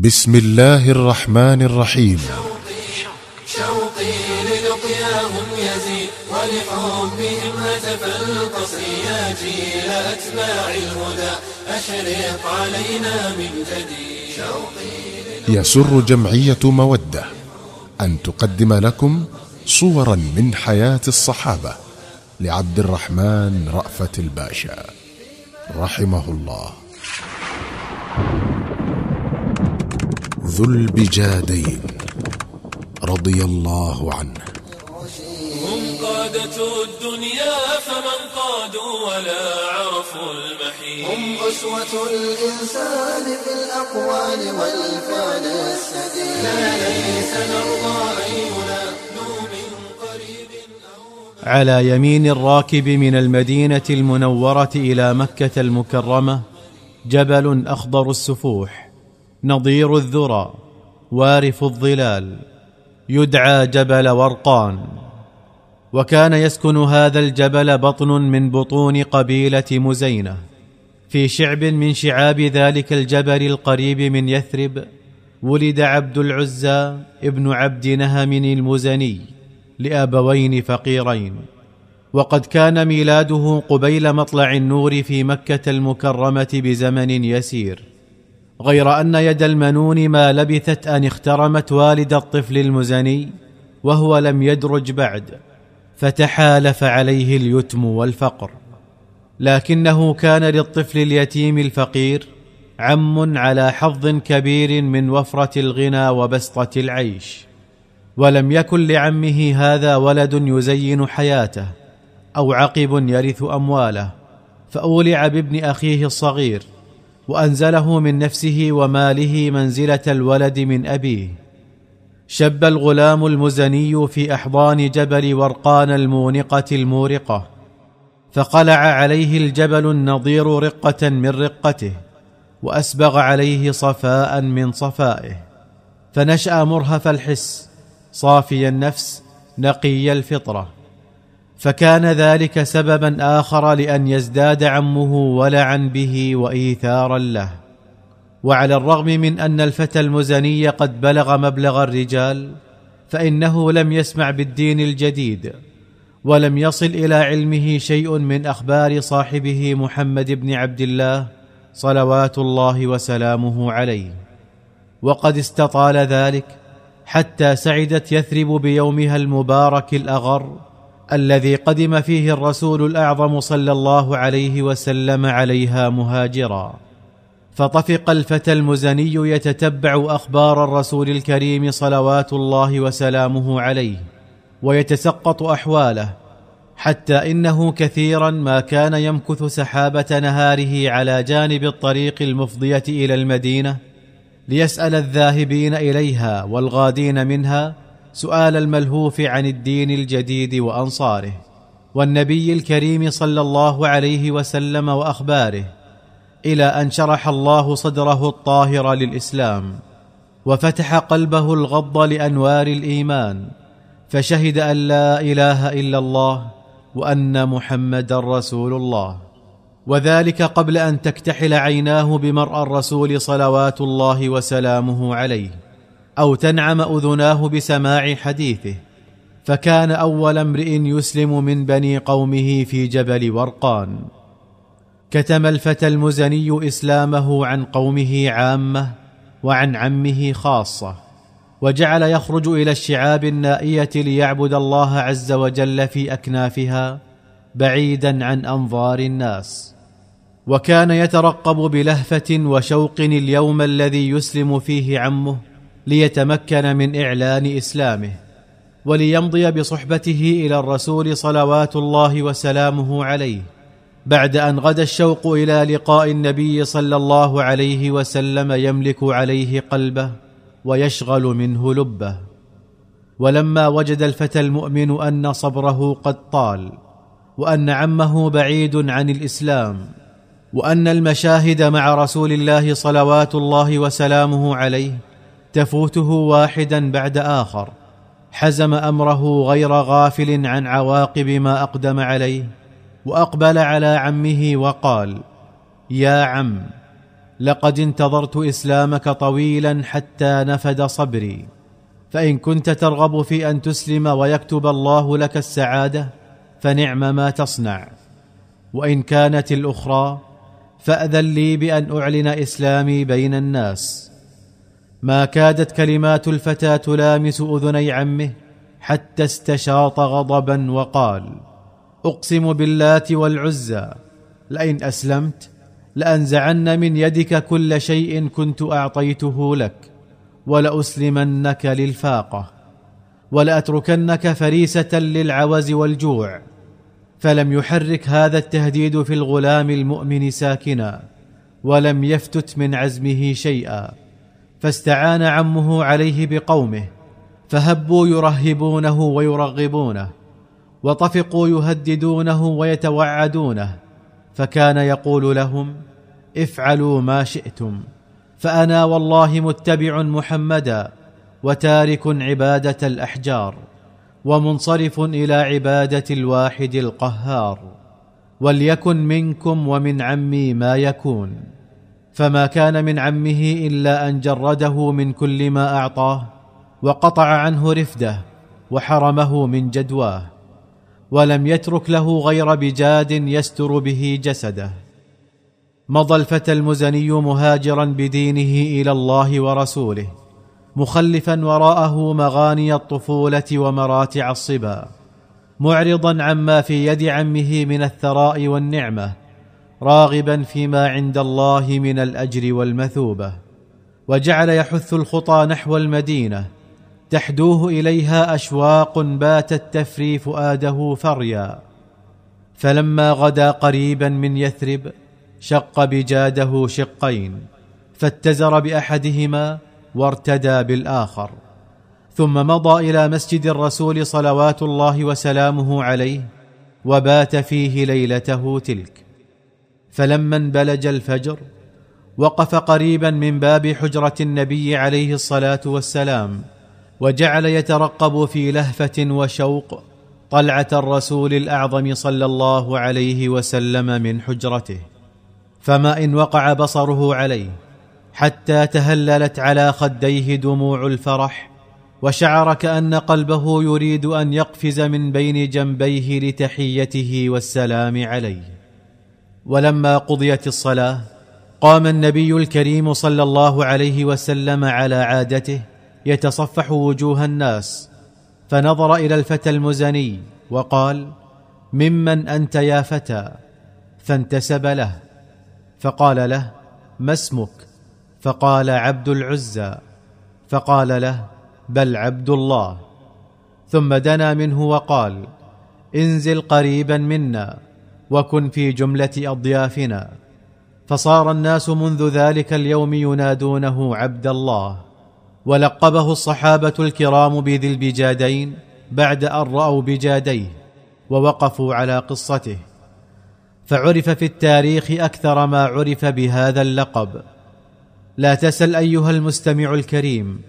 بسم الله الرحمن الرحيم. شوقي للقياهم يزيد ولحبهم هتف القصر يا جيل أتباع الهدى أشرق علينا من جديد شوقي يسر جمعية مودة أن تقدم لكم صورا من حياة الصحابة لعبد الرحمن رأفت الباشا. رحمه الله. ذو البجادين رضي الله عنه. هم قادة الدنيا فمن قادوا ولا عرفوا المحيط. هم أسوة الإنسان في الأقوال والفعل السديد. لا ليس نرضى أو على يمين الراكب من المدينة المنورة إلى مكة المكرمة جبل أخضر السفوح. نضير الذرى وارف الظلال يدعى جبل ورقان. وكان يسكن هذا الجبل بطن من بطون قبيلة مزينة. في شعب من شعاب ذلك الجبل القريب من يثرب ولد عبد العزى ابن عبد نهم المزني لأبوين فقيرين. وقد كان ميلاده قبيل مطلع النور في مكة المكرمة بزمن يسير. غير أن يد المنون ما لبثت أن اخترمت والد الطفل المزني وهو لم يدرج بعد فتحالف عليه اليتم والفقر. لكنه كان للطفل اليتيم الفقير عم على حظ كبير من وفرة الغنى وبسطة العيش. ولم يكن لعمه هذا ولد يزين حياته أو عقب يرث أمواله فأولع بابن أخيه الصغير. وأنزله من نفسه وماله منزلة الولد من أبيه. شب الغلام المزني في أحضان جبل ورقان المونقة المورقة. فقلع عليه الجبل النضير رقة من رقته وأسبغ عليه صفاء من صفائه. فنشأ مرهف الحس صافي النفس نقي الفطرة. فكان ذلك سببا آخر لأن يزداد عمه ولعا به وايثارا له. وعلى الرغم من أن الفتى المزني قد بلغ مبلغ الرجال فإنه لم يسمع بالدين الجديد ولم يصل إلى علمه شيء من أخبار صاحبه محمد بن عبد الله صلوات الله وسلامه عليه. وقد استطال ذلك حتى سعدت يثرب بيومها المبارك الأغر الذي قدم فيه الرسول الأعظم صلى الله عليه وسلم عليها مهاجرا. فطفق الفتى المزني يتتبع أخبار الرسول الكريم صلوات الله وسلامه عليه ويتسقط أحواله حتى إنه كثيرا ما كان يمكث سحابة نهاره على جانب الطريق المفضية إلى المدينة ليسأل الذاهبين إليها والغادين منها سؤال الملهوف عن الدين الجديد وأنصاره والنبي الكريم صلى الله عليه وسلم وأخباره إلى أن شرح الله صدره الطاهر للإسلام وفتح قلبه الغض لأنوار الإيمان فشهد أن لا إله إلا الله وأن محمدا رسول الله وذلك قبل أن تكتحل عيناه بمرأى الرسول صلوات الله وسلامه عليه أو تنعم أذناه بسماع حديثه فكان أول امرئ يسلم من بني قومه في جبل ورقان. كتم الفتى المزني إسلامه عن قومه عامة وعن عمه خاصة وجعل يخرج إلى الشعاب النائية ليعبد الله عز وجل في أكنافها بعيدا عن أنظار الناس. وكان يترقب بلهفة وشوق اليوم الذي يسلم فيه عمه ليتمكن من إعلان إسلامه وليمضي بصحبته إلى الرسول صلوات الله وسلامه عليه بعد أن غدا الشوق إلى لقاء النبي صلى الله عليه وسلم يملك عليه قلبه ويشغل منه لبه. ولما وجد الفتى المؤمن أن صبره قد طال وأن عمه بعيد عن الإسلام وأن المشاهد مع رسول الله صلوات الله وسلامه عليه تفوته واحدا بعد آخر. حزم أمره غير غافل عن عواقب ما أقدم عليه وأقبل على عمه وقال يا عم لقد انتظرت إسلامك طويلا حتى نفد صبري. فإن كنت ترغب في أن تسلم ويكتب الله لك السعادة فنعم ما تصنع. وإن كانت الأخرى فأذن لي بأن أعلن إسلامي بين الناس. ما كادت كلمات الفتى تلامس أذني عمه حتى استشاط غضبا وقال أقسم باللات والعزى لئن أسلمت لأنزعن من يدك كل شيء كنت أعطيته لك ولأسلمنك للفاقة ولأتركنك فريسة للعوز والجوع فلم يحرك هذا التهديد في الغلام المؤمن ساكنا ولم يفتت من عزمه شيئا. فاستعان عمه عليه بقومه فهبوا يرهبونه ويرغبونه وطفقوا يهددونه ويتوعدونه فكان يقول لهم افعلوا ما شئتم فأنا والله متبع محمدا وتارك عبادة الأحجار ومنصرف إلى عبادة الواحد القهار وليكن منكم ومن عمي ما يكون. فما كان من عمه إلا أن جرده من كل ما أعطاه وقطع عنه رفده وحرمه من جدواه ولم يترك له غير بجاد يستر به جسده. مضى الفتى المزني مهاجرا بدينه إلى الله ورسوله مخلفا وراءه مغاني الطفولة ومراتع الصبا معرضا عما في يد عمه من الثراء والنعمة راغبا فيما عند الله من الأجر والمثوبة وجعل يحث الخطى نحو المدينة تحدوه إليها أشواق باتت تفري فؤاده فريا. فلما غدا قريبا من يثرب شق بجاده شقين فاتزر بأحدهما وارتدى بالآخر. ثم مضى إلى مسجد الرسول صلوات الله وسلامه عليه وبات فيه ليلته تلك. فلما انبلج الفجر وقف قريبا من باب حجرة النبي عليه الصلاة والسلام وجعل يترقب في لهفة وشوق طلعة الرسول الأعظم صلى الله عليه وسلم من حجرته. فما إن وقع بصره عليه حتى تهللت على خديه دموع الفرح وشعر كأن قلبه يريد أن يقفز من بين جنبيه لتحيته والسلام عليه. ولما قضيت الصلاة قام النبي الكريم صلى الله عليه وسلم على عادته يتصفح وجوه الناس فنظر إلى الفتى المزني وقال ممن أنت يا فتى؟ فانتسب له فقال له ما اسمك؟ فقال عبد العزى. فقال له بل عبد الله. ثم دنا منه وقال انزل قريبا منا. وكن في جملة أضيافنا. فصار الناس منذ ذلك اليوم ينادونه عبد الله. ولقبه الصحابة الكرام بذي البجادين بعد أن رأوا بجاديه ووقفوا على قصته. فعرف في التاريخ أكثر ما عرف بهذا اللقب. لا تسل أيها المستمع الكريم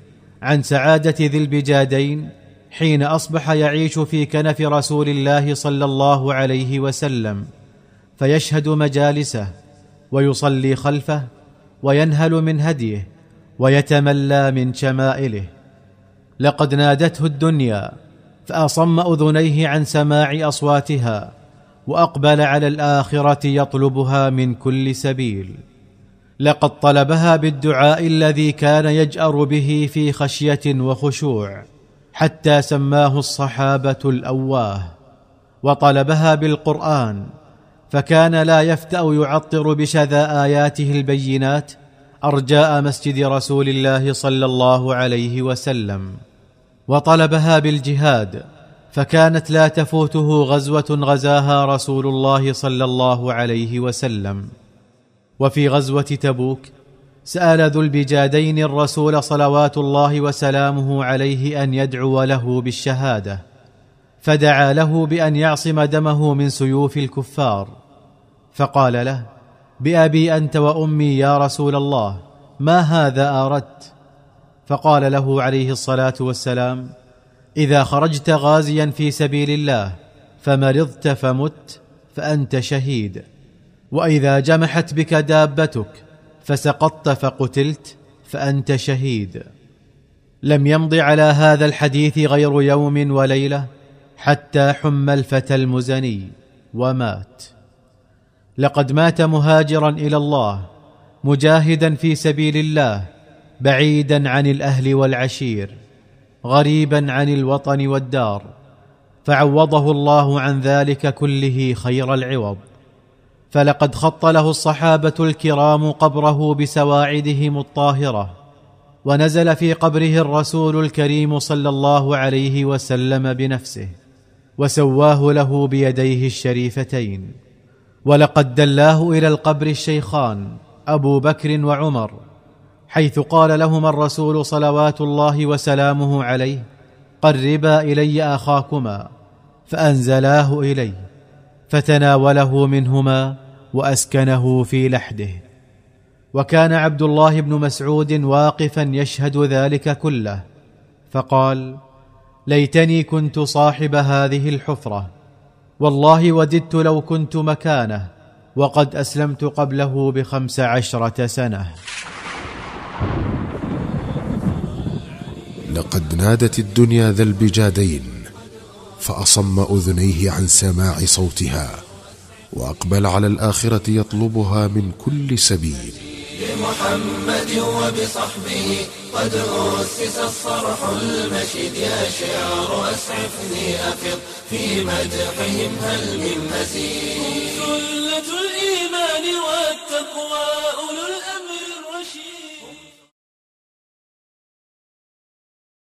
عن سعادة ذي البجادين حين أصبح يعيش في كنف رسول الله صلى الله عليه وسلم فيشهد مجالسه ويصلي خلفه وينهل من هديه ويتملى من شمائله. لقد نادته الدنيا فأصم أذنيه عن سماع أصواتها وأقبل على الآخرة يطلبها من كل سبيل. لقد طلبها بالدعاء الذي كان يجأر به في خشية وخشوع. حتى سماه الصحابة الأواه وطلبها بالقرآن فكان لا يفتأ يعطر بشذا آياته البينات أرجاء مسجد رسول الله صلى الله عليه وسلم. وطلبها بالجهاد فكانت لا تفوته غزوة غزاها رسول الله صلى الله عليه وسلم. وفي غزوة تبوك سأل ذو البجادين الرسول صلوات الله وسلامه عليه أن يدعو له بالشهادة فدعا له بأن يعصم دمه من سيوف الكفار فقال له بأبي أنت وأمي يا رسول الله ما هذا أردت؟ فقال له عليه الصلاة والسلام إذا خرجت غازيا في سبيل الله فمرضت فمت فأنت شهيد وإذا جمحت بك دابتك فسقطت فقتلت فأنت شهيد. لم يمض على هذا الحديث غير يوم وليلة حتى حم الفتى المزني ومات. لقد مات مهاجرا إلى الله مجاهدا في سبيل الله بعيدا عن الأهل والعشير غريبا عن الوطن والدار فعوضه الله عن ذلك كله خير العوض. فلقد خط له الصحابة الكرام قبره بسواعدهم الطاهرة ونزل في قبره الرسول الكريم صلى الله عليه وسلم بنفسه وسواه له بيديه الشريفتين ولقد دلاه إلى القبر الشيخان أبو بكر وعمر حيث قال لهما الرسول صلوات الله وسلامه عليه قربا إلي أخاكما فأنزلاه إليه فتناوله منهما وأسكنه في لحده. وكان عبد الله بن مسعود واقفا يشهد ذلك كله. فقال ليتني كنت صاحب هذه الحفرة. والله وددت لو كنت مكانه وقد أسلمت قبله بخمس عشرة سنة. لقد نادت الدنيا ذا البجادين فأصم أذنيه عن سماع صوتها. وأقبل على الآخرة يطلبها من كل سبيل. بمحمد وبصحبه قد أسس الصرح المشيد يا شعر أسعفني أفض في مدحهم هل من مزيد؟ سلة الإيمان والتقوى أولو الأمر